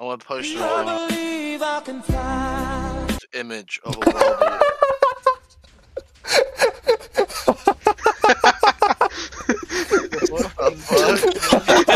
I want to post an image of a world. what the fuck?